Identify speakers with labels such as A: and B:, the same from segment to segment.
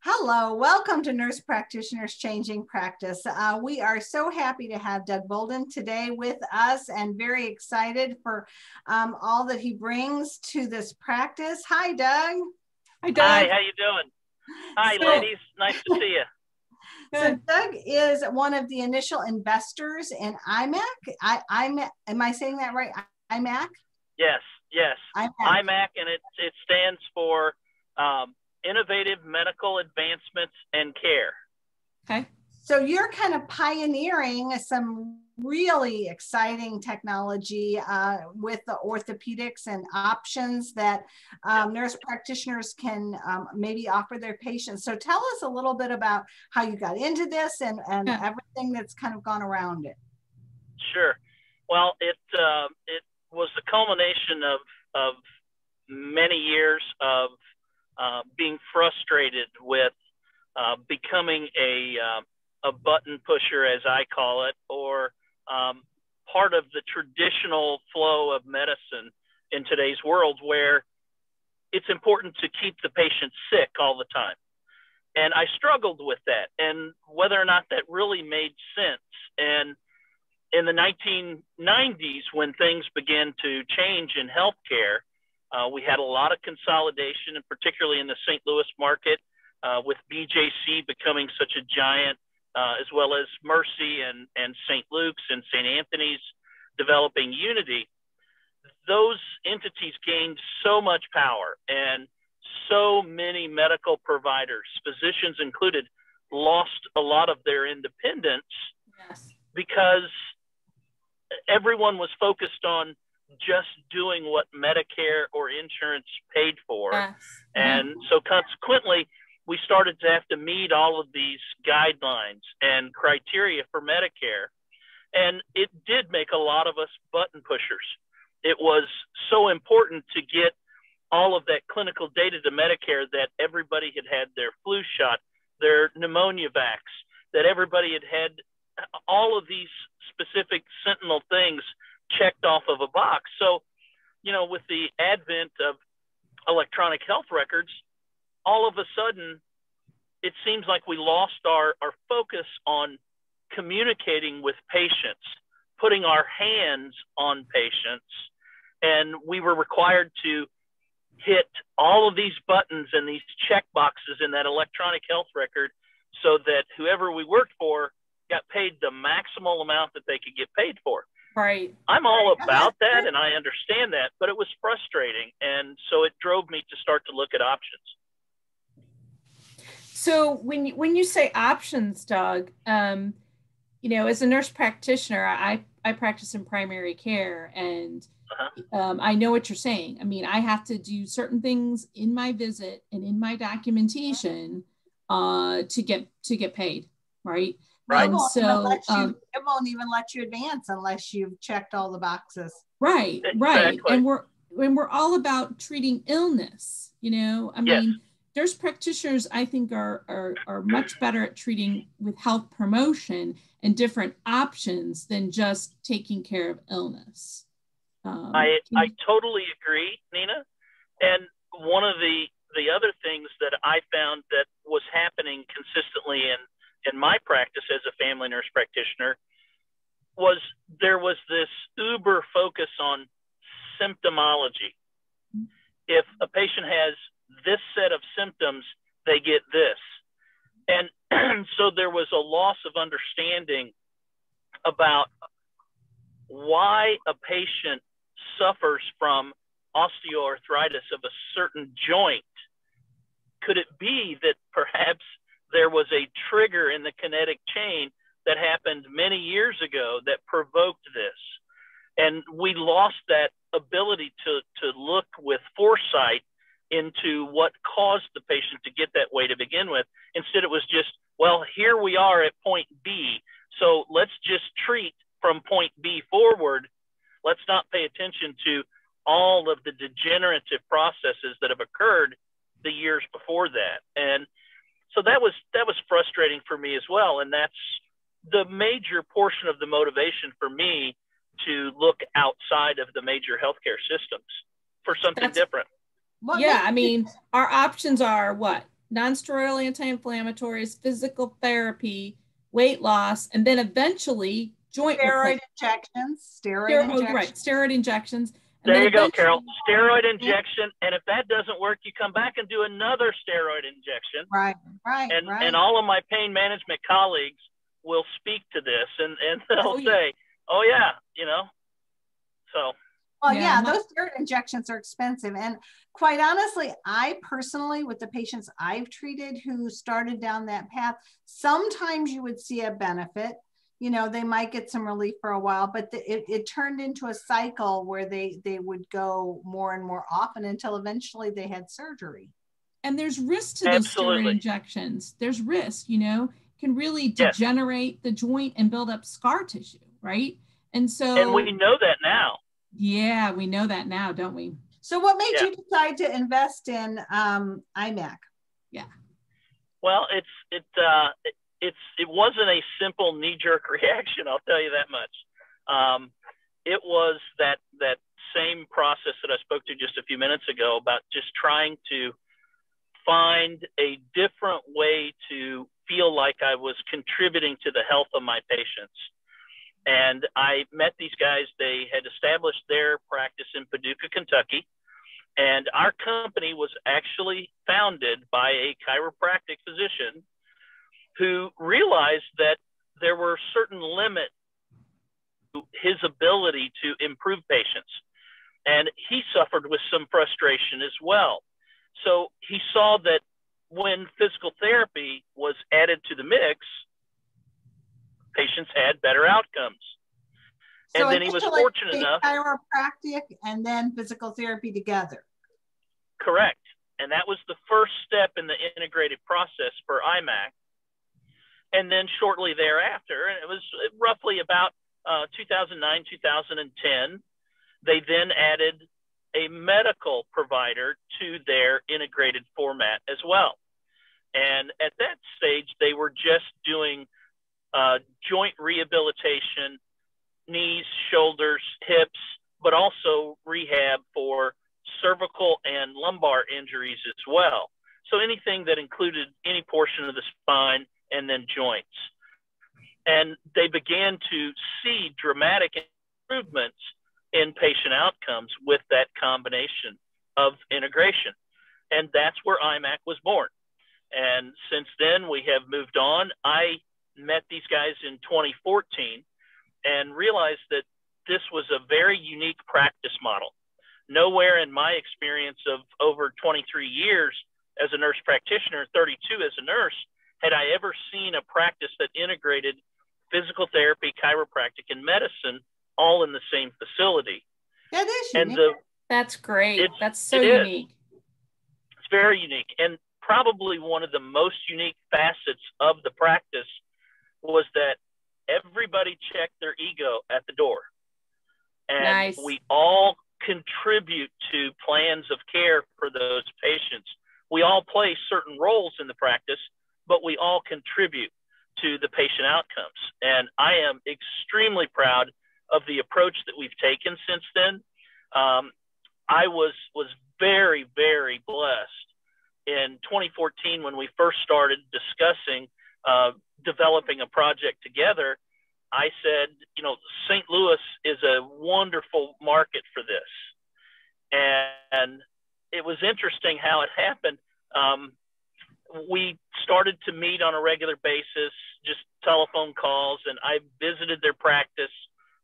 A: Hello, welcome to Nurse Practitioners Changing Practice. Uh, we are so happy to have Doug Boulden today with us and very excited for um, all that he brings to this practice. Hi, Doug.
B: Hi, Doug. Hi, how you doing? Hi, so, ladies. Nice to see you.
A: So Doug is one of the initial investors in IMAC. I, I'm, am I saying that right? IMAC?
B: Yes, yes. IMAC, IMAC and it, it stands for um, innovative medical advancements and care.
A: Okay. So you're kind of pioneering some really exciting technology uh, with the orthopedics and options that um, nurse practitioners can um, maybe offer their patients. So tell us a little bit about how you got into this and, and yeah. everything that's kind of gone around it.
B: Sure. Well, it uh, it was the culmination of of many years of uh, being frustrated with uh, becoming a uh, a button pusher, as I call it, or um, part of the traditional flow of medicine in today's world, where it's important to keep the patient sick all the time. And I struggled with that, and whether or not that really made sense. And in the 1990s, when things began to change in healthcare, uh, we had a lot of consolidation, and particularly in the St. Louis market, uh, with BJC becoming such a giant, uh, as well as Mercy and, and St. Luke's and St. Anthony's developing Unity. Those entities gained so much power, and so many medical providers, physicians included, lost a lot of their independence yes. because everyone was focused on just doing what Medicare or insurance paid for. Yes. And mm-hmm. so consequently, we started to have to meet all of these guidelines and criteria for Medicare. And it did make a lot of us button pushers. It was so important to get all of that clinical data to Medicare that everybody had had their flu shot, their pneumonia vax, that everybody had had all of these specific sentinel things checked off of a box. So, you know, with the advent of electronic health records, all of a sudden, it seems like we lost our, our focus on communicating with patients, putting our hands on patients, and we were required to hit all of these buttons and these check boxes in that electronic health record so that whoever we worked for got paid the maximal amount that they could get paid for.
C: Right.
B: I'm all about that and I understand that, but it was frustrating. And so it drove me to start to look at options.
C: So when you, when you say options, Doug, um, you know, as a nurse practitioner, I, I practice in primary care and uh-huh. um, I know what you're saying. I mean, I have to do certain things in my visit and in my documentation uh, to get to get paid, right?
A: Right. It so you, um, it won't even let you advance unless you've checked all the boxes.
C: Right, right. Exactly. And we're when we're all about treating illness, you know, I mean, yes. nurse practitioners, I think, are, are are much better at treating with health promotion and different options than just taking care of illness.
B: Um, I I totally agree, Nina. And one of the the other things that I found that was happening consistently in in my practice as a family nurse practitioner was there was this uber focus on symptomology. If a patient has this set of symptoms, they get this. And so there was a loss of understanding about why a patient suffers from osteoarthritis of a certain joint. Could it be that perhaps there was a trigger in the kinetic chain that happened many years ago that provoked this. And we lost that ability to, to look with foresight into what caused the patient to get that way to begin with. Instead, it was just, well, here we are at point B. So let's just treat from point B forward. Let's not pay attention to all of the degenerative processes that have occurred the years before that. And so that was that was frustrating for me as well and that's the major portion of the motivation for me to look outside of the major healthcare systems for something
C: that's,
B: different
C: What yeah, I mean, our options are what? Non-steroidal anti-inflammatories, physical therapy, weight loss, and then eventually joint
A: steroid injections. Steroid, steroid injections. Oh, right,
C: steroid injections.
B: There you go, Carol. Steroid injection, and if that doesn't work, you come back and do another steroid injection.
A: Right, right,
B: and
A: right.
B: and all of my pain management colleagues will speak to this, and and they'll oh, say, "Oh yeah, you know." So
A: well, yeah, yeah those steroid injections are expensive. And quite honestly, I personally, with the patients I've treated who started down that path, sometimes you would see a benefit. You know, they might get some relief for a while, but the, it, it turned into a cycle where they they would go more and more often until eventually they had surgery.
C: And there's risk to those steroid injections. There's risk, you know, can really degenerate yes. the joint and build up scar tissue, right? And so,
B: and we know that now.
C: Yeah, we know that now, don't we?
A: So, what made yeah. you decide to invest in um, IMAC?
C: Yeah.
B: Well, it's it uh, it, it's it wasn't a simple knee jerk reaction. I'll tell you that much. Um, it was that that same process that I spoke to just a few minutes ago about just trying to find a different way to feel like I was contributing to the health of my patients. And I met these guys. They had established their practice in Paducah, Kentucky. And our company was actually founded by a chiropractic physician who realized that there were certain limits to his ability to improve patients. And he suffered with some frustration as well. So he saw that when physical therapy was added to the mix, patients had better outcomes.
A: So and then he was fortunate enough. Chiropractic and then physical therapy together.
B: Correct. And that was the first step in the integrated process for IMAC. And then shortly thereafter, and it was roughly about uh, 2009, 2010, they then added a medical provider to their integrated format as well. And at that stage, they were just doing uh, joint rehabilitation, knees, shoulders, hips, but also rehab for cervical and lumbar injuries as well. So anything that included any portion of the spine and then joints. And they began to see dramatic improvements in patient outcomes with that combination of integration. And that's where IMAC was born. And since then, we have moved on. I met these guys in 2014 and realized that this was a very unique practice model. Nowhere in my experience of over 23 years as a nurse practitioner, 32 as a nurse, had I ever seen a practice that integrated physical therapy, chiropractic, and medicine all in the same facility.
A: That is
C: unique. And the, That's great. That's so unique.
B: It's very unique. And probably one of the most unique facets of the practice was that everybody checked their ego at the door. And nice. we all contribute to plans of care for those patients. We all play certain roles in the practice, but we all contribute to the patient outcomes. And I am extremely proud of the approach that we've taken since then. Um, I was was very very blessed in 2014 when we first started discussing uh, developing a project together, I said, you know, St. Louis is a wonderful market for this. And it was interesting how it happened. Um, we started to meet on a regular basis, just telephone calls, and I visited their practice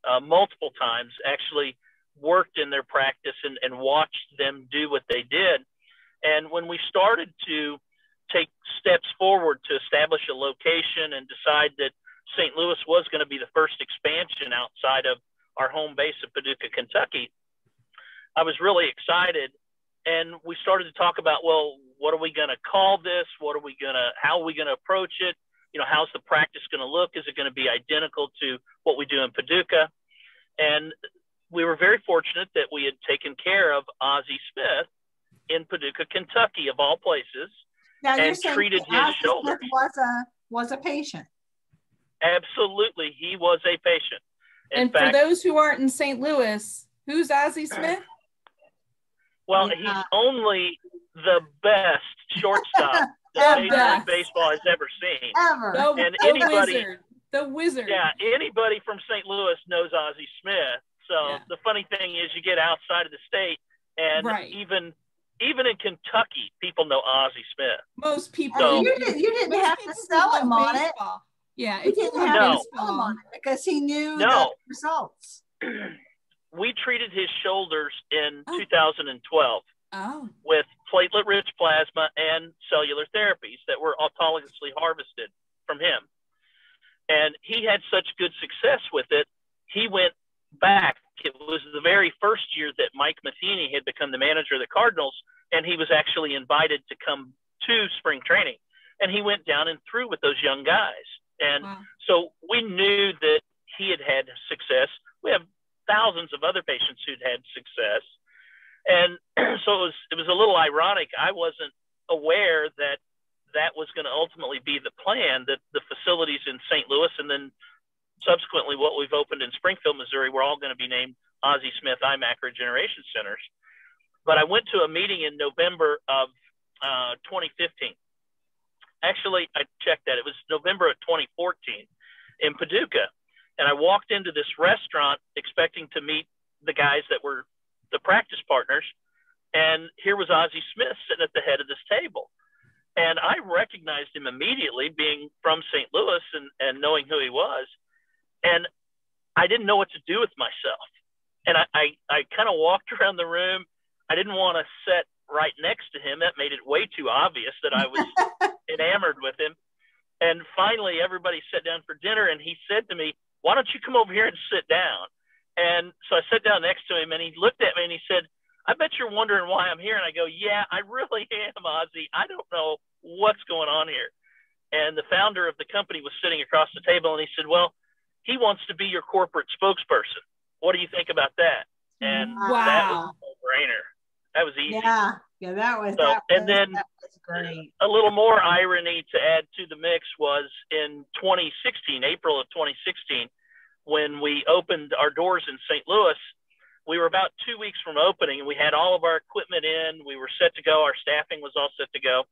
B: uh, multiple times, actually worked in their practice and, and watched them do what they did. And when we started to take steps forward to establish a location and decide that St. Louis was going to be the first expansion outside of our home base of Paducah, Kentucky, I was really excited. And we started to talk about, well, what are we going to call this? What are we going to, how are we going to approach it? You know, how's the practice going to look? Is it going to be identical to what we do in Paducah? And we were very fortunate that we had taken care of Ozzie Smith in Paducah, Kentucky, of all places,
A: now, and treated his shoulder. Was a was a patient.
B: Absolutely, he was a patient.
C: In and fact, for those who aren't in St. Louis, who's Ozzie Smith?
B: Well, yeah. he's only the best shortstop that Major League Baseball has ever seen.
A: Ever.
C: The, and the anybody, wizard. The wizard.
B: Yeah, anybody from St. Louis knows Ozzie Smith. So yeah. the funny thing is, you get outside of the state, and right. even even in Kentucky, people know Ozzie Smith.
C: Most people.
A: So, you, did, you didn't have to sell him on baseball.
C: it. Yeah,
A: he didn't have no. to sell him on it because he knew no. the results.
B: we treated his shoulders in oh. 2012
C: oh.
B: with platelet-rich plasma and cellular therapies that were autologously harvested from him. And he had such good success with it, he went back. It was the very first year that Mike Matheny had become the manager of the Cardinals, and he was actually invited to come to spring training. And he went down and threw with those young guys. And wow. so we knew that he had had success. We have thousands of other patients who'd had success. And so it was, it was a little ironic. I wasn't aware that that was going to ultimately be the plan that the facilities in St. Louis and then subsequently what we've opened in Springfield, Missouri, were all going to be named Ozzie Smith IMAC Regeneration Centers. But I went to a meeting in November of uh, 2015. Actually, I checked that. It was November of 2014 in Paducah. And I walked into this restaurant expecting to meet the guys that were the practice partners. And here was Ozzie Smith sitting at the head of this table. And I recognized him immediately, being from St. Louis and, and knowing who he was. And I didn't know what to do with myself. And I, I, I kind of walked around the room. I didn't want to sit right next to him. That made it way too obvious that I was enamored with him. And finally, everybody sat down for dinner, and he said to me, Why don't you come over here and sit down? And so I sat down next to him, and he looked at me and he said, I bet you're wondering why I'm here. And I go, Yeah, I really am, Ozzie. I don't know what's going on here. And the founder of the company was sitting across the table, and he said, Well, he wants to be your corporate spokesperson. What do you think about that? And wow. that was a no-brainer. That was easy.
A: Yeah, yeah, that was. So, that
B: was, and then. A little more irony to add to the mix was in 2016, April of 2016, when we opened our doors in St. Louis. We were about two weeks from opening, and we had all of our equipment in. We were set to go. Our staffing was all set to go.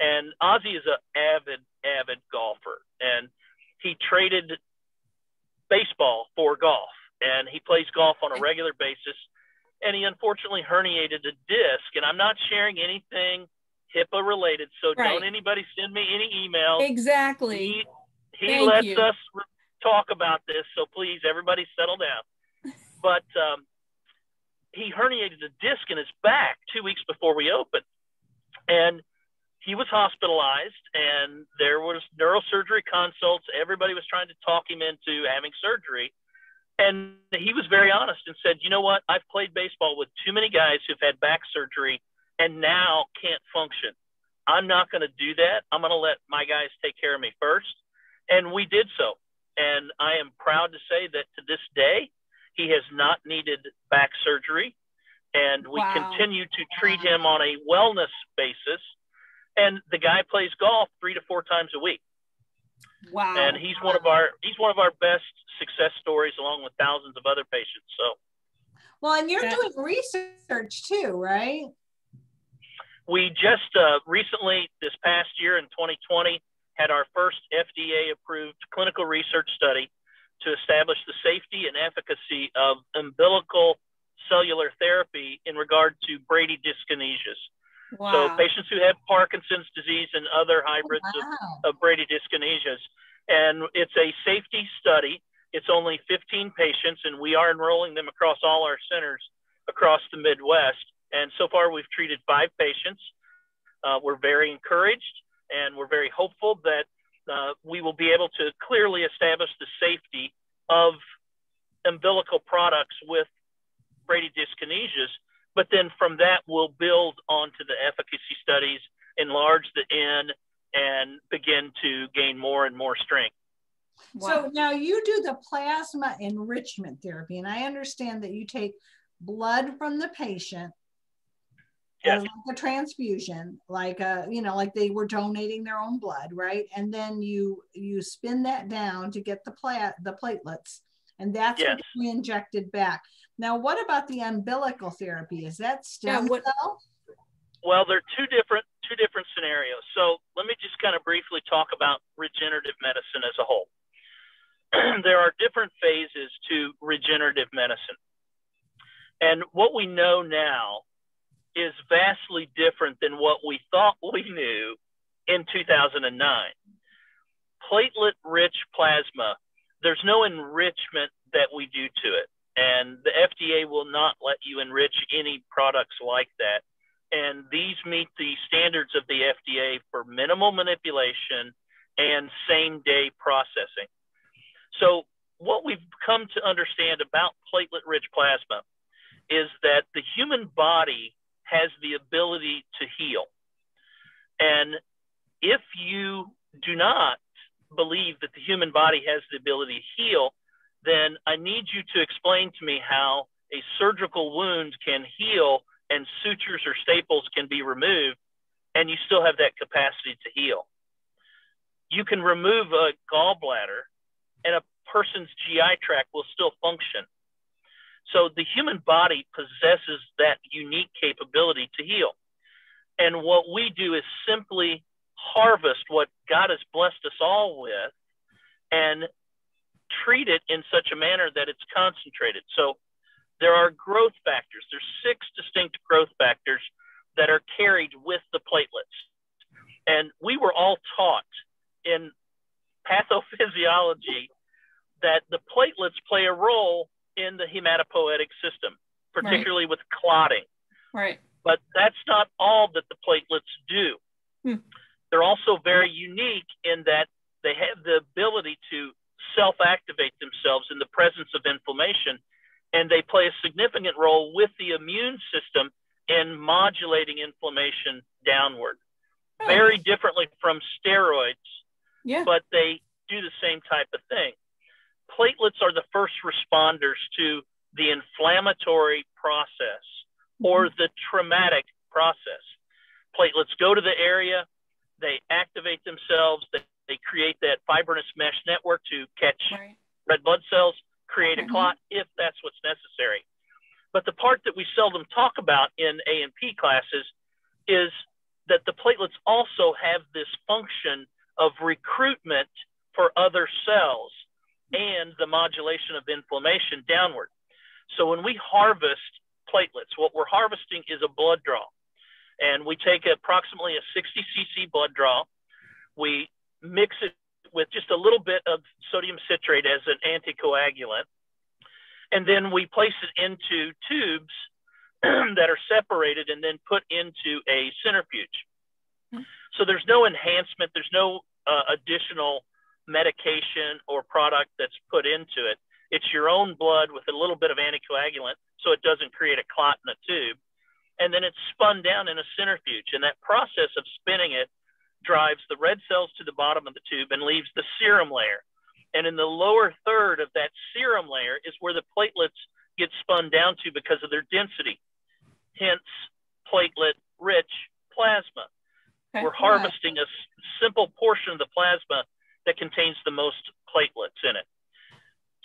B: And Ozzie is an avid, avid golfer, and he traded baseball for golf, and he plays golf on a regular basis. And he unfortunately herniated a disc, and I'm not sharing anything HIPAA related, so right. don't anybody send me any emails.
C: Exactly.
B: He, he lets you. us talk about this, so please, everybody, settle down. but um, he herniated a disc in his back two weeks before we opened, and he was hospitalized and there was neurosurgery consults. Everybody was trying to talk him into having surgery. And he was very honest and said you know what? I've played baseball with too many guys who've had back surgery and now can't function. I'm not going to do that. I'm going to let my guys take care of me first. And we did so and i am proud to say that to this day he has not needed back surgery and we wow. continue to treat him on a wellness basis and the guy plays golf three to four times a week.
C: Wow!
B: And he's one of our he's one of our best success stories, along with thousands of other patients. So,
A: well, and you're doing research too, right?
B: We just uh, recently, this past year in 2020, had our first FDA-approved clinical research study to establish the safety and efficacy of umbilical cellular therapy in regard to Brady dyskinesias. Wow. So patients who have Parkinson's disease and other hybrids oh, wow. of, of Brady dyskinesias. And it's a safety study. It's only 15 patients, and we are enrolling them across all our centers across the Midwest. And so far, we've treated five patients. Uh, we're very encouraged and we're very hopeful that uh, we will be able to clearly establish the safety of umbilical products with Brady dyskinesias but then from that, we'll build onto the efficacy studies, enlarge the N, and begin to gain more and more strength.
A: Wow. So now you do the plasma enrichment therapy, and I understand that you take blood from the patient
B: yes.
A: like a transfusion, like a you know, like they were donating their own blood, right? And then you you spin that down to get the plat the platelets, and that's yes. what we injected back. Now, what about the umbilical therapy? Is that stem yeah, what, cell?
B: Well, they're two different two different scenarios. So let me just kind of briefly talk about regenerative medicine as a whole. there are different phases to regenerative medicine. And what we know now is vastly different than what we thought we knew in 2009. Platelet rich plasma, there's no enrichment that we do to it. And the FDA will not let you enrich any products like that. And these meet the standards of the FDA for minimal manipulation and same day processing. So, what we've come to understand about platelet rich plasma is that the human body has the ability to heal. And if you do not believe that the human body has the ability to heal, then I need you to explain to me how a surgical wound can heal and sutures or staples can be removed and you still have that capacity to heal. You can remove a gallbladder and a person's GI tract will still function. So the human body possesses that unique capability to heal. And what we do is simply harvest what God has blessed us all with and treat it in such a manner that it's concentrated. So there are growth factors. There's six distinct growth factors that are carried with the platelets. And we were all taught in pathophysiology that the platelets play a role in the hematopoietic system, particularly right. with clotting.
C: Right.
B: But that's not all that the platelets do. Hmm. They're also very unique in that they have the ability to self activate themselves in the presence of inflammation, and they play a significant role with the immune system in modulating inflammation downward. Oh. Very differently from steroids, yeah. but they do the same type of thing platelets are the first responders to the inflammatory process or mm-hmm. the traumatic process. Platelets go to the area, they activate themselves, they, they create that fibrinous mesh network to catch right. red blood cells, create a clot if that's what's necessary. But the part that we seldom talk about in A and P classes is that the platelets also have this function of recruitment for other cells and the modulation of inflammation downward. So when we harvest platelets, what we're harvesting is a blood draw. And we take approximately a 60 cc blood draw. We mix it with just a little bit of sodium citrate as an anticoagulant. And then we place it into tubes that are separated and then put into a centrifuge. Mm-hmm. So there's no enhancement, there's no uh, additional medication or product that's put into it. It's your own blood with a little bit of anticoagulant so it doesn't create a clot in the tube. And then it's spun down in a centrifuge. And that process of spinning it drives the red cells to the bottom of the tube and leaves the serum layer. And in the lower third of that serum layer is where the platelets get spun down to because of their density, hence platelet rich plasma. Okay. We're harvesting a simple portion of the plasma that contains the most platelets in it.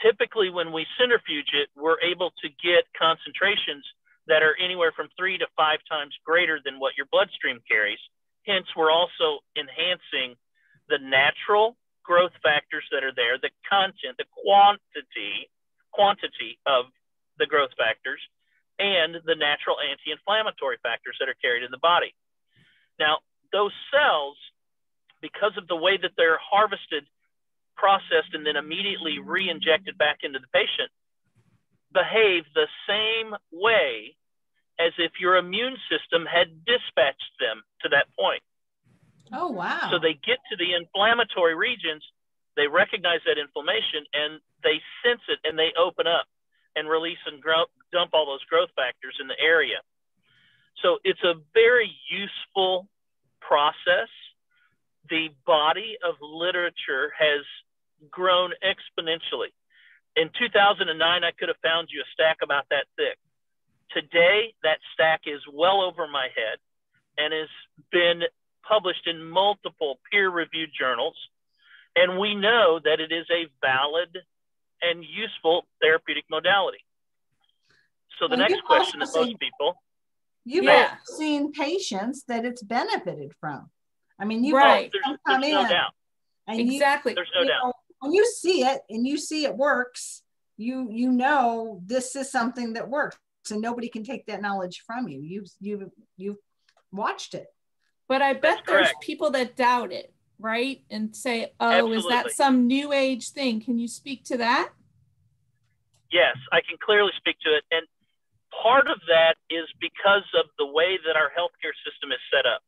B: Typically, when we centrifuge it, we're able to get concentrations that are anywhere from three to five times greater than what your bloodstream carries. Hence, we're also enhancing the natural growth factors that are there, the content, the quantity, quantity of the growth factors, and the natural anti-inflammatory factors that are carried in the body. Now, those cells because of the way that they're harvested, processed, and then immediately re injected back into the patient, behave the same way as if your immune system had dispatched them to that point.
A: Oh, wow.
B: So they get to the inflammatory regions, they recognize that inflammation, and they sense it and they open up and release and grow, dump all those growth factors in the area. So it's a very useful process the body of literature has grown exponentially. In 2009, I could have found you a stack about that thick. Today, that stack is well over my head and has been published in multiple peer reviewed journals. And we know that it is a valid and useful therapeutic modality. So the
A: And
B: next question that
A: also
B: most
A: seen-
B: people,
A: You've
C: Yeah.
A: seen patients that it's benefited from. I mean, you've
C: Right.
B: there's,
A: come
B: there's no
A: in
B: doubt.
A: and you,
C: Exactly.
B: There's no
A: you
B: doubt.
A: know, when you see it and you see it works, you you know this is something that works, and nobody can take that knowledge from you. You've you've you've watched it.
C: But I bet
B: That's
C: there's
B: correct.
C: people that doubt it, right? And say, oh, is that some new age thing? Can you speak to that?
B: Yes, I can clearly speak to it. And part of that is because of the way that our healthcare system is set up.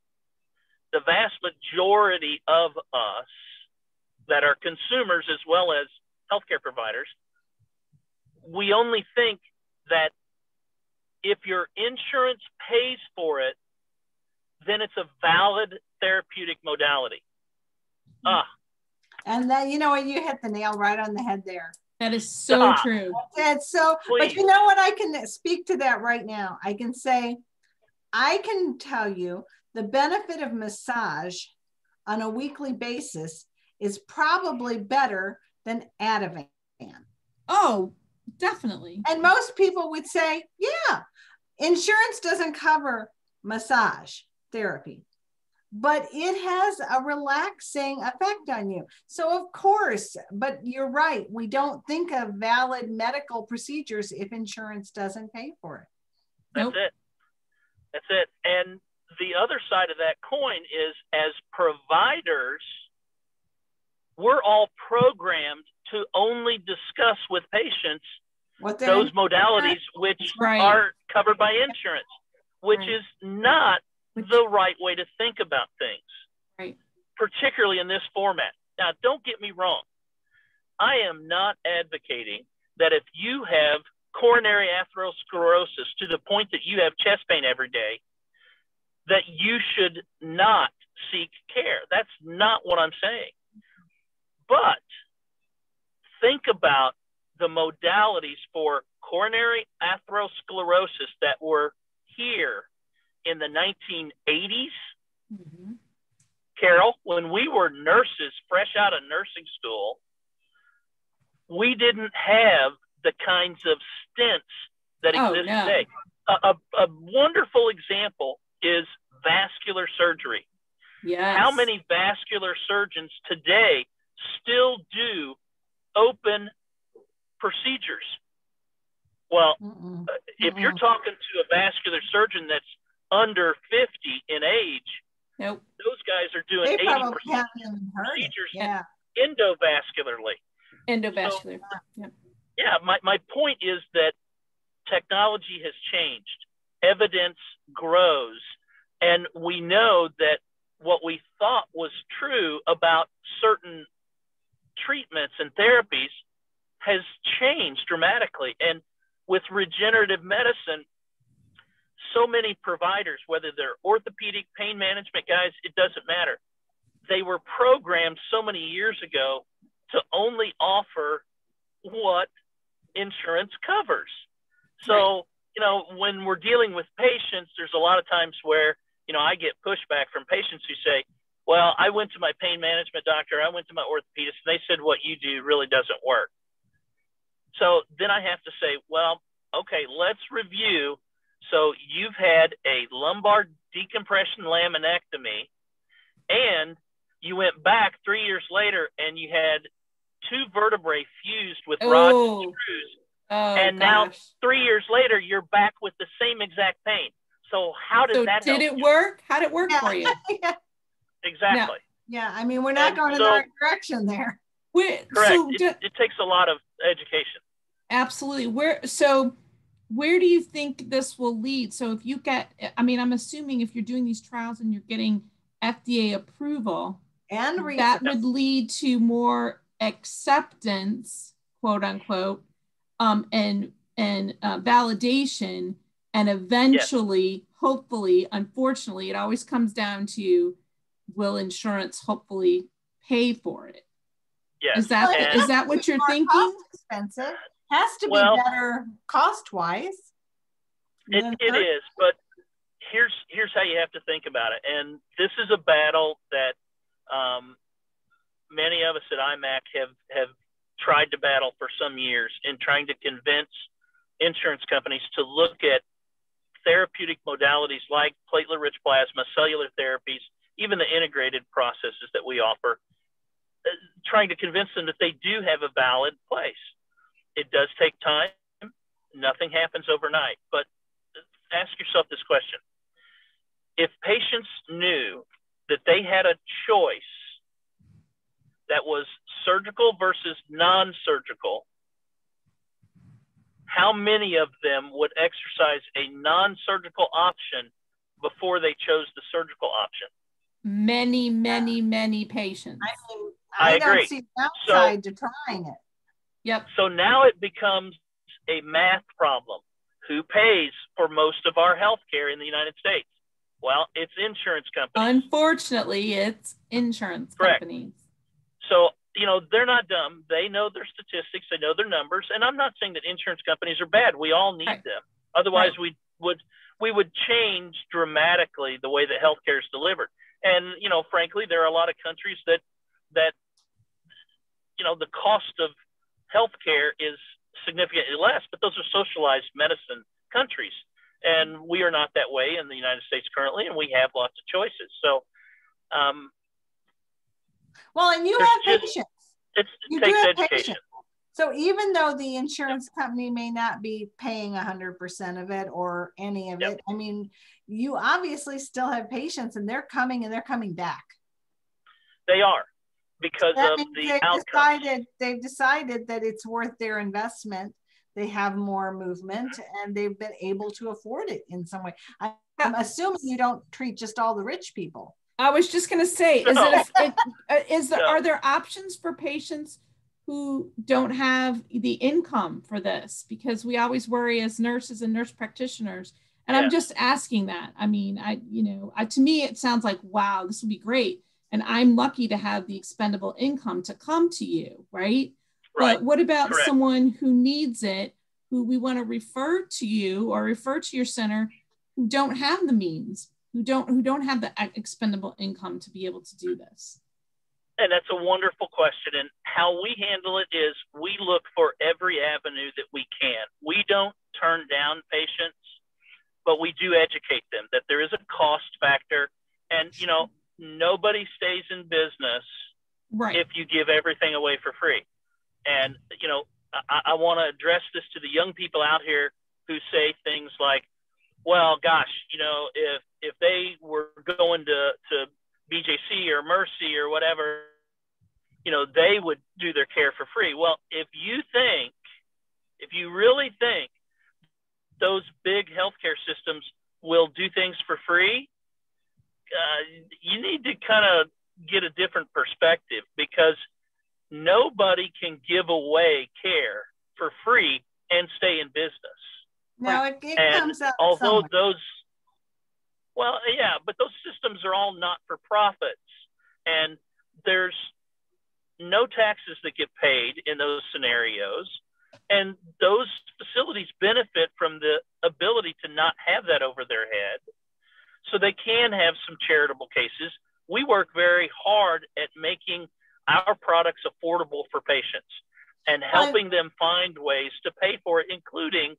B: The vast majority of us that are consumers as well as healthcare providers, we only think that if your insurance pays for it, then it's a valid therapeutic modality. Ah,
A: And then you know what, you hit the nail right on the head there.
C: That is so
B: Stop.
C: true.
A: And so, but you know what? I can speak to that right now. I can say, I can tell you the benefit of massage on a weekly basis is probably better than Ativan.
C: Oh, definitely.
A: And most people would say, yeah, insurance doesn't cover massage therapy, but it has a relaxing effect on you. So, of course, but you're right. We don't think of valid medical procedures if insurance doesn't pay for it.
B: That's
C: Nope.
B: it. That's it. And the other side of that coin is as providers, we're all programmed to only discuss with patients
A: What
B: those modalities which
C: Right.
B: are covered by insurance, which
A: Right.
B: is not
C: Which-
B: the right way to think about things,
C: Right.
B: particularly in this format. Now, don't get me wrong. I am not advocating that if you have coronary atherosclerosis to the point that you have chest pain every day, that you should not seek care. That's not what I'm saying. But think about the modalities for coronary atherosclerosis that were here in the 1980s.
C: Mhm.
B: Carol, when we were nurses fresh out of nursing school, we didn't have the kinds of stents that
C: Oh,
B: exist
C: no.
B: today. A, a, a wonderful example is vascular surgery.
C: Yes.
B: How many vascular surgeons today still do open procedures? Well,
A: Mm-mm.
B: Uh, if you're talking to a vascular surgeon that's under 50 in age,
C: Nope.
B: those guys are doing
A: They
B: 80%
A: probably haven't even heard it.
B: procedures
A: Yeah.
B: endovascularly.
C: Endovascular. Yep.
B: Yeah, my, my point is that technology has changed, evidence grows, and we know that what we thought was true about certain treatments and therapies has changed dramatically. And with regenerative medicine, so many providers, whether they're orthopedic pain management guys, it doesn't matter. They were programmed so many years ago to only offer what insurance covers. So, you know, when we're dealing with patients, there's a lot of times where, you know, I get pushback from patients who say, well, I went to my pain management doctor, I went to my orthopedist, and they said what you do really doesn't work. So then I have to say, well, okay, let's review. So you've had a lumbar decompression laminectomy, and you went back three years later and you had two vertebrae fused with rods
C: Oh,
B: and screws.
C: Oh
B: And now- Three years later, you're back with the same exact pain. So how does
C: So
B: that
C: did
B: help
C: it
B: you?
C: work? How did it work for you?
A: yeah.
B: Exactly.
A: Yeah. I mean, we're not
B: And
A: going in the right direction there.
C: Where,
B: Correct.
C: So
B: it,
C: do-
B: it takes a lot of education.
C: absolutely. Where so where do you think this will lead? So if you get I mean, I'm assuming if you're doing these trials and you're getting FDA approval,
A: And
C: that would lead to more acceptance, quote unquote, um, and and uh, validation, and eventually, hopefully, unfortunately, it always comes down to will insurance hopefully pay for it?
B: Yes.
C: Is that
B: And-
C: is that what you're thinking?
A: Expensive. Has to
B: Well-
A: be better cost wise.
B: It, it is, but here's here's how you have to think about it. And this is a battle that um, many of us at IMAC have have tried to battle for some years in trying to convince insurance companies to look at therapeutic modalities like platelet rich plasma, cellular therapies, even the integrated processes that we offer, uh, trying to convince them that they do have a valid place. It does take time. Nothing happens overnight. But ask yourself this question if patients knew that they had a choice that was surgical versus non surgical, how many of them would exercise a non surgical option before they chose the surgical option?
C: Many, many, many patients.
A: I mean, I, I don't see downside so, to trying it.
C: Yep.
B: So now it becomes a math problem. Who pays for most of our health care in the United States? Well, it's insurance companies.
C: Unfortunately, it's insurance Correct. companies.
B: So, you know, they're not dumb. They know their statistics, they know their numbers. And I'm not saying that insurance companies are bad. We all need right. them. Otherwise, right. we would we would change dramatically the way that healthcare is delivered. And, you know, frankly, there are a lot of countries that that you know, the cost of healthcare is significantly less, but those are socialized medicine countries. And we are not that way in the United States currently, and we have lots of choices. So, um,
A: well, and you have
B: just,
A: patients.
B: It's,
A: it you
B: takes education. Patients.
A: So even though the insurance yep. company may not be paying 100% of it or any of yep. it, I mean, you obviously still have patients and they're coming and they're coming back.
B: They are because of the
A: they've outcomes. Decided, they've decided that it's worth their investment. They have more movement and they've been able to afford it in some way. I, am assuming you don't treat just all the rich people.
C: I was just going to say, is no. it, it uh, there, no. are there options for patients who don't have the income for this? Because we always worry as nurses and nurse practitioners. And yeah. I'm just asking that. I mean, I, you know, I, to me, it sounds like, wow, this would be great. And I'm lucky to have the expendable income to come to you, right? right. But what about Correct. someone who needs it, who we want to refer to you or refer to your center who don't have the means? Who don't who don't have the expendable income to be able to do this?
B: And that's a wonderful question. And how we handle it is we look for every avenue that we can. We don't turn down patients, but we do educate them that there is a cost factor. And, you know, nobody stays in business
C: right.
B: if you give everything away for free. And, you know, I, I want to address this to the young people out here who say things like, well, gosh, you know, if if they were going to to BJC or Mercy or whatever, you know, they would do their care for free. Well, if you think, if you really think those big healthcare systems will do things for free, uh, you need to kind of get a different perspective because nobody can give away care for free and stay in business.
A: No, it, it comes out.
B: Although somewhere. those well, yeah, but those systems are all not for profits. And there's no taxes that get paid in those scenarios. And those facilities benefit from the ability to not have that over their head. So they can have some charitable cases. We work very hard at making our products affordable for patients and helping them find ways to pay for it, including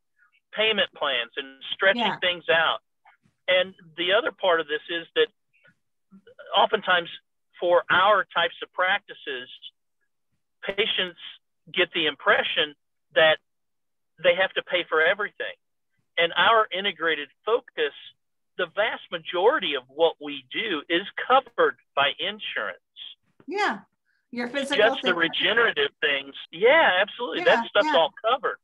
B: payment plans and stretching yeah. things out. And the other part of this is that oftentimes for our types of practices, patients get the impression that they have to pay for everything. And our integrated focus, the vast majority of what we do is covered by insurance.
A: Yeah. Your physical
B: just the regenerative things. Yeah, absolutely. Yeah, that stuff's yeah. all covered.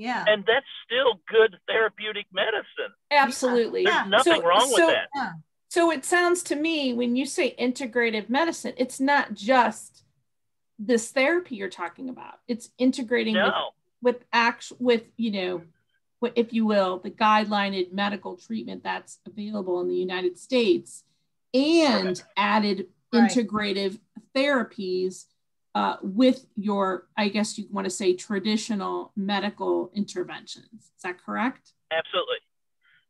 A: Yeah.
B: And that's still good therapeutic medicine.
C: Absolutely.
B: There's nothing so, wrong so, with that.
C: Yeah. So it sounds to me when you say integrative medicine, it's not just this therapy you're talking about. It's integrating
B: no.
C: with, with act with, you know, if you will, the guidelined medical treatment that's available in the United States and right. added right. integrative therapies uh, with your, I guess you want to say, traditional medical interventions. Is that correct?
B: Absolutely.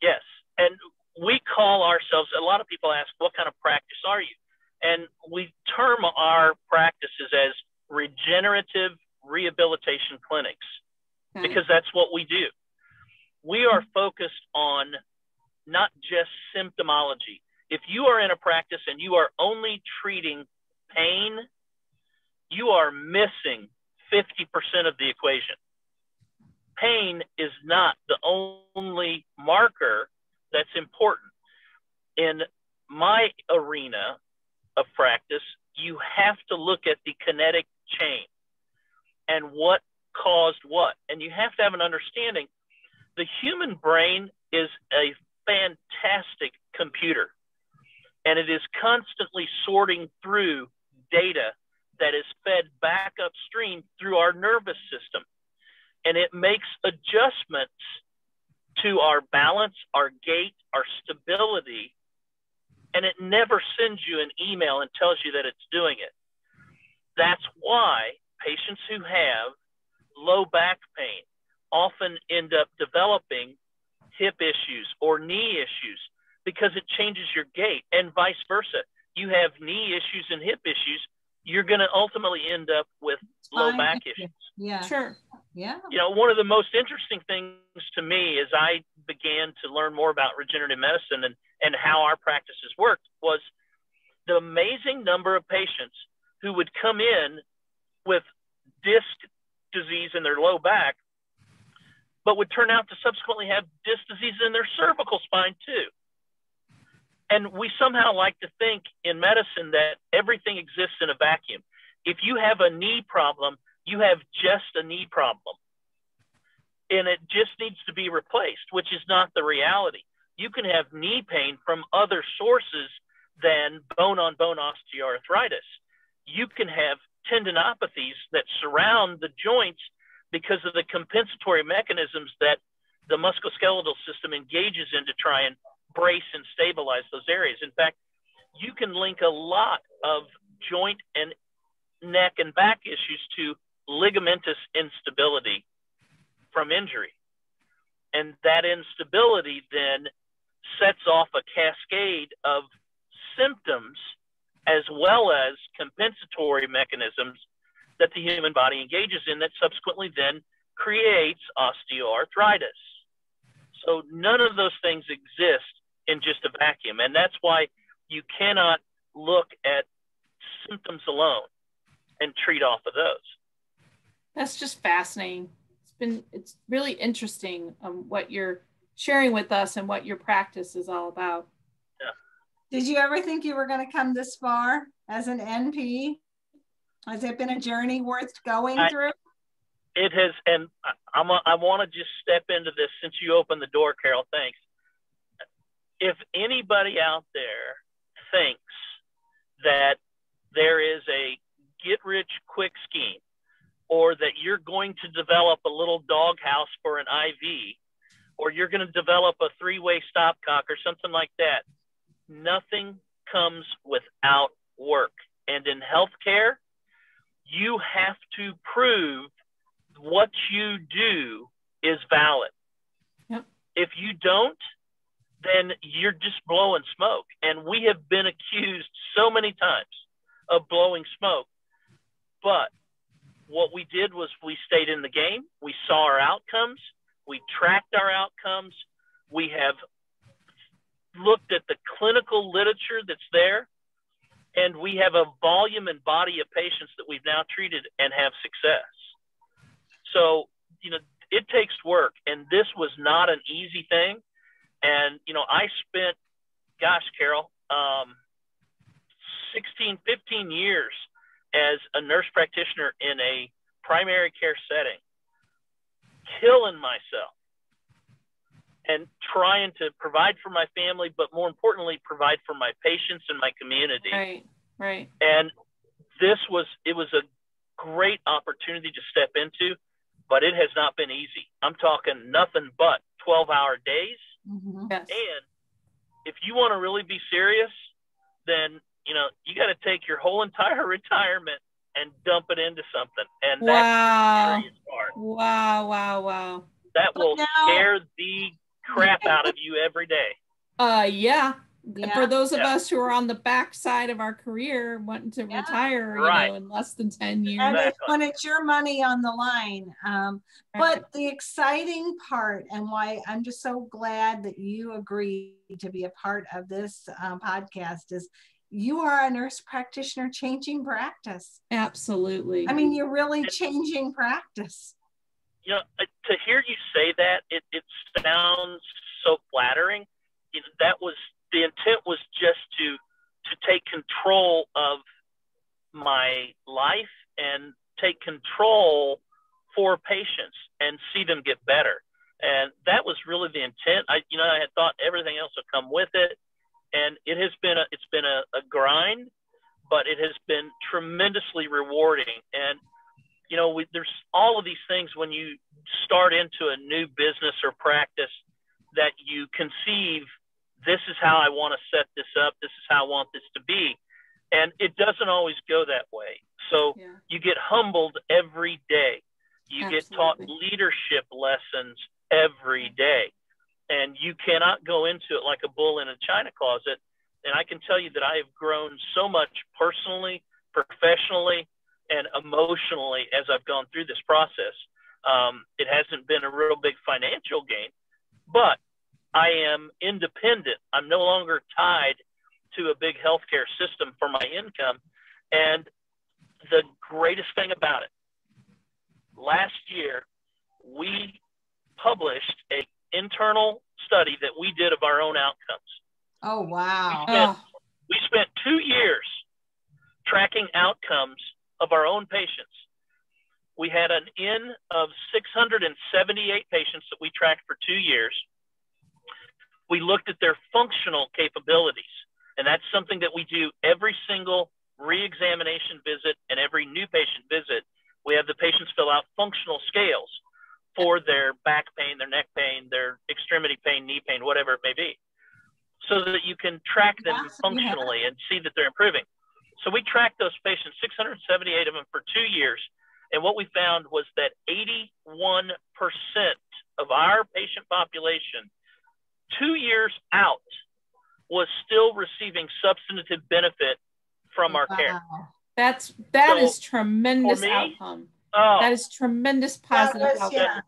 B: Yes. And we call ourselves, a lot of people ask, what kind of practice are you? And we term our practices as regenerative rehabilitation clinics okay. because that's what we do. We are focused on not just symptomology. If you are in a practice and you are only treating pain, you are missing 50% of the equation. Pain is not the only marker that's important. In my arena of practice, you have to look at the kinetic chain and what caused what. And you have to have an understanding. The human brain is a fantastic computer, and it is constantly sorting through data that is fed back upstream through our nervous system. And it makes adjustments to our balance, our gait, our stability, and it never sends you an email and tells you that it's doing it. That's why patients who have low back pain often end up developing hip issues or knee issues because it changes your gait and vice versa. You have knee issues and hip issues, you're going to ultimately end up with low back issues.
A: Yeah. Sure. Yeah.
B: You know, one of the most interesting things to me as I began to learn more about regenerative medicine and, and how our practices worked was the amazing number of patients who would come in with disc disease in their low back, but would turn out to subsequently have disc disease in their cervical spine too. And we somehow like to think in medicine that everything exists in a vacuum. If you have a knee problem, you have just a knee problem. And it just needs to be replaced, which is not the reality. You can have knee pain from other sources than bone on bone osteoarthritis. You can have tendinopathies that surround the joints because of the compensatory mechanisms that the musculoskeletal system engages in to try and brace and stabilize those areas. In fact, you can link a lot of joint and neck and back issues to ligamentous instability from injury. And that instability then sets off a cascade of symptoms as well as compensatory mechanisms that the human body engages in that subsequently then creates osteoarthritis. So none of those things exist in just a vacuum. And that's why you cannot look at symptoms alone and treat off of those.
C: That's just fascinating. It's been it's really interesting um, what you're sharing with us and what your practice is all about.
A: Yeah. Did you ever think you were going to come this far as an NP? Has it been a journey worth going I, through?
B: It has, and I'm a, I want to just step into this since you opened the door, Carol. Thanks if anybody out there thinks that there is a get rich quick scheme or that you're going to develop a little doghouse for an IV or you're going to develop a three way stopcock or something like that, nothing comes without work. And in healthcare, you have to prove what you do is valid. Yep. If you don't, then you're just blowing smoke. And we have been accused so many times of blowing smoke. But what we did was we stayed in the game. We saw our outcomes. We tracked our outcomes. We have looked at the clinical literature that's there. And we have a volume and body of patients that we've now treated and have success. So, you know, it takes work. And this was not an easy thing and, you know, I spent, gosh, Carol, um, 16, 15 years as a nurse practitioner in a primary care setting, killing myself and trying to provide for my family, but more importantly, provide for my patients and my community.
C: Right, right.
B: And this was, it was a great opportunity to step into, but it has not been easy. I'm talking nothing but 12 hour days,
C: Mm-hmm. Yes.
B: And if you want to really be serious, then you know you got to take your whole entire retirement and dump it into something. And wow. that's the part.
C: Wow! Wow!
B: Wow! That will now, scare the crap out of you every day.
C: Uh, yeah, yeah. for those of yeah. us who are on the back side of our career wanting to yeah. retire right. you know in less than 10 years
A: and it's, when it's your money on the line um, right. but the exciting part and why i'm just so glad that you agreed to be a part of this um, podcast is you are a nurse practitioner changing practice
C: absolutely
A: i mean you're really changing practice
B: you know to hear you say that it, it sounds so flattering that was the intent was just to to take control of my life and take control for patients and see them get better. And that was really the intent. I, you know, I had thought everything else would come with it, and it has been a, it's been a, a grind, but it has been tremendously rewarding. And you know, we, there's all of these things when you start into a new business or practice that you conceive this is how I want to set this up. This is how I want this to be. And it doesn't always go that way. So yeah. you get humbled every day. You Absolutely. get taught leadership lessons every day. And you cannot go into it like a bull in a china closet. And I can tell you that I have grown so much personally, professionally, and emotionally as I've gone through this process. Um, it hasn't been a real big financial gain, but I am independent. I'm no longer tied to a big healthcare system for my income. And the greatest thing about it, last year, we published a internal study that we did of our own outcomes.
A: Oh, wow.
B: We spent, we spent two years tracking outcomes of our own patients. We had an N of 678 patients that we tracked for two years we looked at their functional capabilities. And that's something that we do every single re-examination visit and every new patient visit. We have the patients fill out functional scales for their back pain, their neck pain, their extremity pain, knee pain, whatever it may be, so that you can track them functionally and see that they're improving. So we tracked those patients, 678 of them for two years. And what we found was that 81% of our patient population two years out was still receiving substantive benefit from our wow. care.
C: That's that so, is tremendous me, outcome. Oh, that is tremendous positive that was, outcome. Yeah.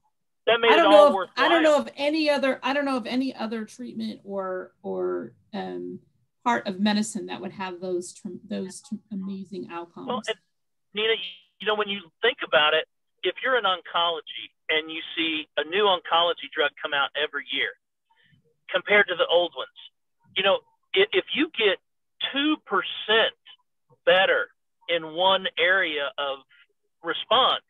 B: That made I don't know
C: if, I don't know of any other I don't know of any other treatment or or um, part of medicine that would have those those amazing outcomes. Well,
B: and Nina, you know when you think about it, if you're in oncology and you see a new oncology drug come out every year, compared to the old ones. You know, if, if you get 2% better in one area of response,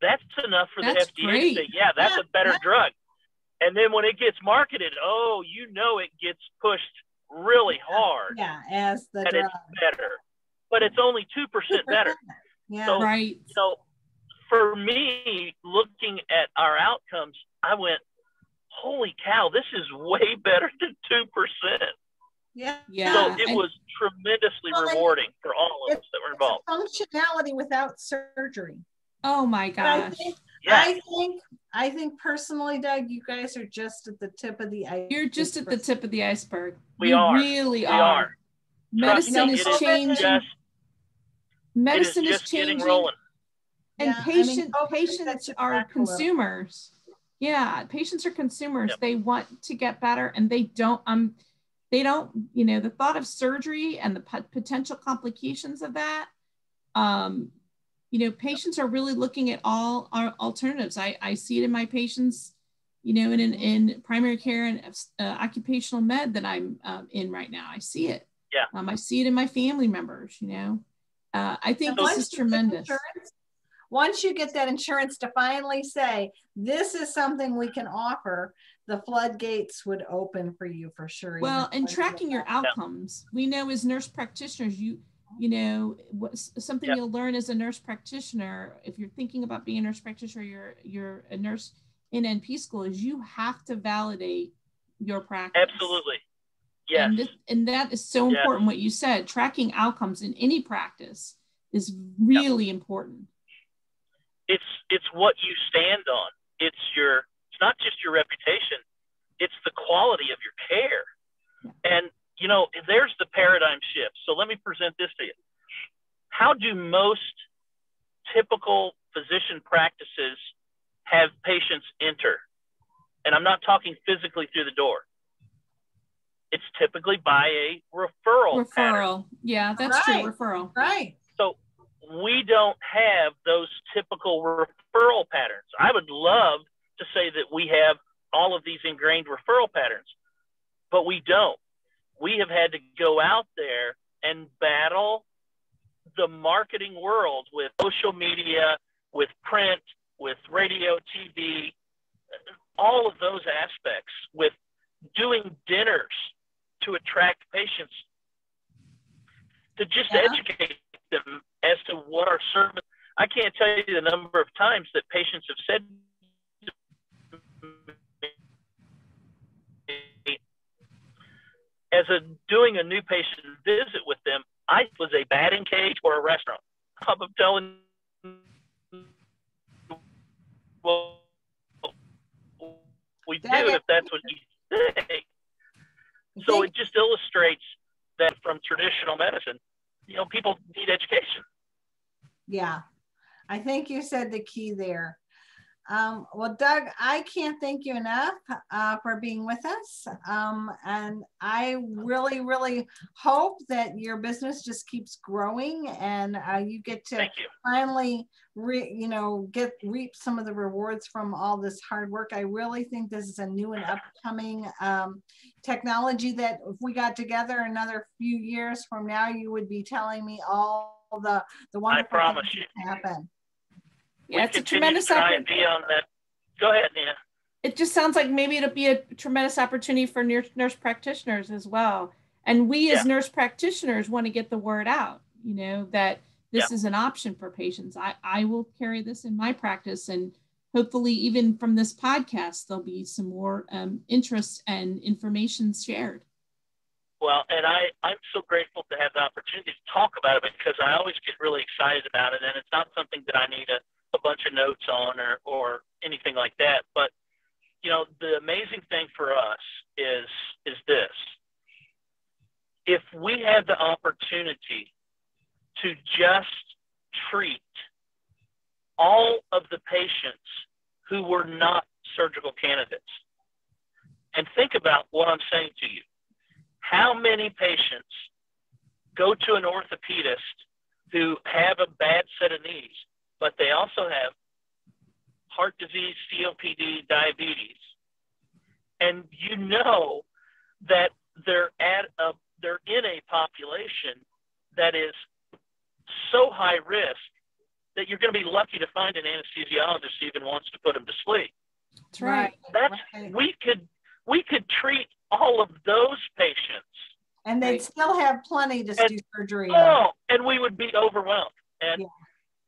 B: that's enough for that's the FDA great. to say, yeah, that's yeah, a better yeah. drug. And then when it gets marketed, oh, you know, it gets pushed really hard.
A: Yeah, as the
B: and
A: drug.
B: it's better, but it's only 2% better.
C: Yeah, so, right.
B: So for me, looking at our outcomes, I went, holy cow, this is way better than 2%.
A: Yeah.
C: yeah.
B: So it and, was tremendously well, rewarding for all of us that were involved.
A: Functionality without surgery.
C: Oh my gosh. I think,
A: yeah. I think I think personally, Doug, you guys are just at the tip of the iceberg.
C: You're just at the tip of the iceberg.
B: We
C: you
B: are.
C: Really
B: we
C: are.
B: are.
C: Medicine is changing. Just, Medicine is, is changing. And yeah, patient I mean, patients are consumers yeah patients are consumers. Yep. they want to get better and they don't um they don't you know the thought of surgery and the potential complications of that um you know patients are really looking at all our alternatives. I i see it in my patients you know in in, in primary care and uh, occupational med that i'm um, in right now. I see it.
B: Yeah.
C: Um, i see it in my family members you know. Uh, i think this is tremendous
A: once you get that insurance to finally say, this is something we can offer, the floodgates would open for you for sure.
C: Well, and tracking your outcomes, we know as nurse practitioners, you you know what something yep. you'll learn as a nurse practitioner if you're thinking about being a nurse practitioner you're you're a nurse in np school is you have to validate your practice
B: absolutely yes
C: and, this, and that is so important yes. what you said tracking outcomes in any practice is really yep. important
B: it's it's what you stand on. It's your it's not just your reputation, it's the quality of your care. And you know, there's the paradigm shift. So let me present this to you. How do most typical physician practices have patients enter? And I'm not talking physically through the door. It's typically by a referral.
C: Referral. Pattern. Yeah, that's right. true. Referral.
A: Right.
B: So we don't have those typical referral patterns. I would love to say that we have all of these ingrained referral patterns, but we don't. We have had to go out there and battle the marketing world with social media, with print, with radio, TV, all of those aspects, with doing dinners to attract patients, to just yeah. educate as to what our service. I can't tell you the number of times that patients have said as a doing a new patient visit with them, I was a batting cage or a restaurant. I'm telling well, we do if that's what you say. So it just illustrates that from traditional medicine, you know, people education.
A: Yeah. I think you said the key there. Um, well, Doug, I can't thank you enough uh, for being with us. Um, and I really, really hope that your business just keeps growing and uh, you get to
B: you.
A: finally, re, you know, get reap some of the rewards from all this hard work. I really think this is a new and upcoming um, technology that if we got together another few years from now, you would be telling me all the, the wonderful
B: I things
A: that happen
C: yeah, it's a tremendous opportunity.
B: on that. Go ahead, Nina.
C: It just sounds like maybe it'll be a tremendous opportunity for nurse, nurse practitioners as well. And we as yeah. nurse practitioners want to get the word out, you know, that this yeah. is an option for patients. I, I will carry this in my practice and hopefully even from this podcast, there'll be some more um, interest and information shared.
B: Well, and I, I'm so grateful to have the opportunity to talk about it because I always get really excited about it. And it's not something that I need to a bunch of notes on or, or anything like that. But, you know, the amazing thing for us is, is this. If we had the opportunity to just treat all of the patients who were not surgical candidates, and think about what I'm saying to you. How many patients go to an orthopedist who have a bad set of knees but they also have heart disease, COPD, diabetes. And you know that they're at a they're in a population that is so high risk that you're going to be lucky to find an anesthesiologist who even wants to put them to sleep.
C: That's right.
B: That's
C: right.
B: we could we could treat all of those patients.
A: And they'd right. still have plenty to and, do surgery.
B: Oh, and we would be overwhelmed. And yeah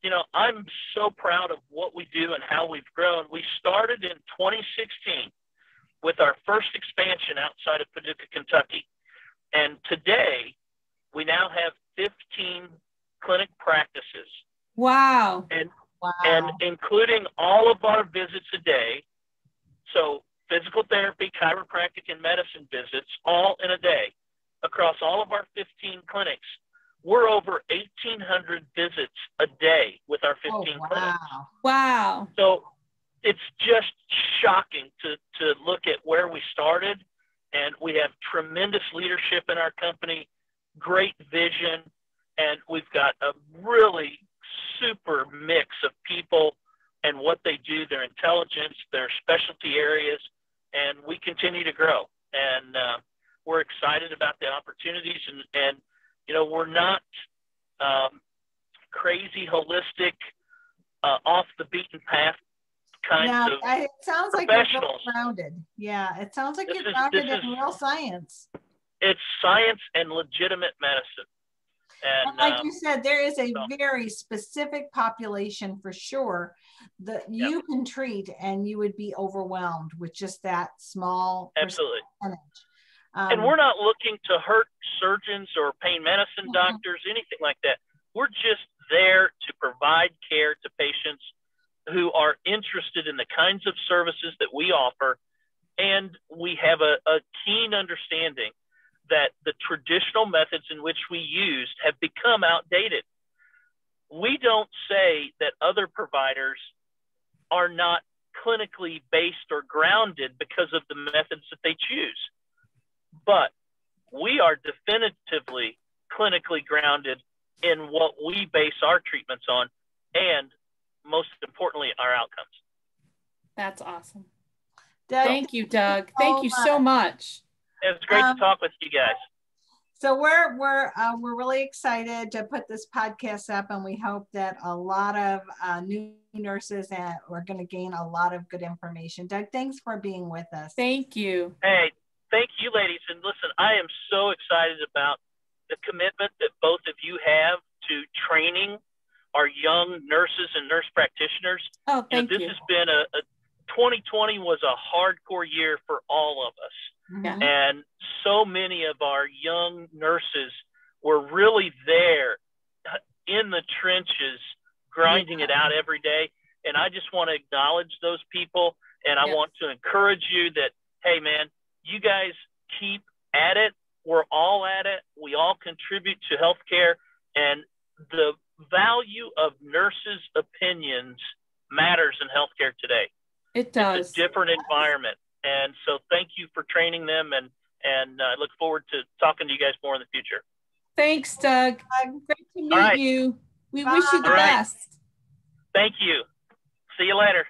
B: you know, I'm so proud of what we do and how we've grown. We started in 2016 with our first expansion outside of Paducah, Kentucky. And today we now have 15 clinic practices.
C: Wow.
B: And,
A: wow.
B: and including all of our visits a day. So physical therapy, chiropractic, and medicine visits all in a day across all of our 15 clinics we're over 1,800 visits a day with our 15 oh, wow. clinics.
C: Wow.
B: So it's just shocking to, to look at where we started. And we have tremendous leadership in our company, great vision, and we've got a really super mix of people and what they do, their intelligence, their specialty areas, and we continue to grow. And uh, we're excited about the opportunities and, and you know, we're not um, crazy, holistic, uh, off the beaten path kinds
A: now,
B: of
A: it sounds like you're grounded. Yeah, it sounds like
B: this
A: you're
B: is,
A: grounded in
B: is,
A: real science.
B: It's science and legitimate medicine. And,
A: and like um, you said, there is a so, very specific population for sure that you yep. can treat, and you would be overwhelmed with just that small
B: absolutely
A: percentage.
B: Um, and we're not looking to hurt surgeons or pain medicine mm-hmm. doctors, anything like that. We're just there to provide care to patients who are interested in the kinds of services that we offer. And we have a, a keen understanding that the traditional methods in which we used have become outdated. We don't say that other providers are not clinically based or grounded because of the methods that they choose. But we are definitively clinically grounded in what we base our treatments on and most importantly our outcomes.
C: That's awesome. Doug, Thank you, Doug. Thank you so much.
B: It's great um, to talk with you guys.
A: So we're we're uh, we're really excited to put this podcast up, and we hope that a lot of uh, new nurses and are going to gain a lot of good information. Doug, thanks for being with us.
C: Thank you.
B: Hey, thank you, ladies. And listen, I am so excited about the commitment that both of you have to training our young nurses and nurse practitioners.
C: Oh, thank
B: you. Know, this
C: you.
B: has been a, a 2020 was a hardcore year for all of us. Yeah. And so many of our young nurses were really there in the trenches, grinding yeah. it out every day. And I just want to acknowledge those people. And I yeah. want to encourage you that, hey, man, you guys keep at it. We're all at it. We all contribute to healthcare. And the value of nurses' opinions matters in healthcare today.
C: It does.
B: It's a different environment. And so thank you for training them and and I uh, look forward to talking to you guys more in the future.
C: Thanks, Doug. Great to meet right. you. We Bye. wish you the best.
B: Thank you. See you later.